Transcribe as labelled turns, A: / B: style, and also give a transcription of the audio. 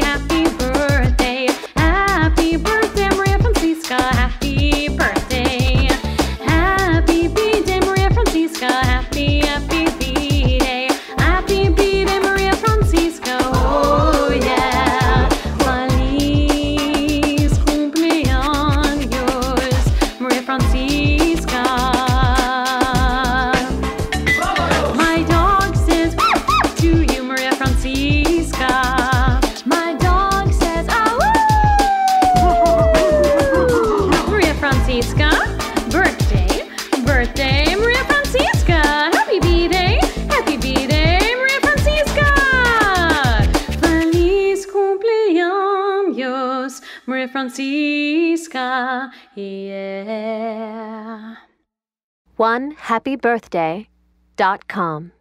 A: happy, birthday. Happy birthday, Maria Francisca. Happy birthday. Happy birthday, Maria Francisca. Happy, happy. Happy Maria. Oh yeah. Feliz cumpleaños, Maria Francisca. My dog says to you, Maria Francisca. Francisca, birthday, birthday, Maria Francisca. Happy B-Day, happy B-Day, Maria Francisca. Feliz cumpleaños, Maria Francisca. Yeah.
B: One happy birthday dot com.